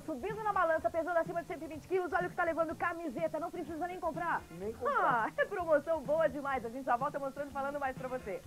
subindo na balança, pesando acima de 120 quilos, olha o que tá levando camiseta, não precisa nem comprar. Nem comprar. Ah, é promoção boa demais. A gente já volta mostrando e falando mais pra você.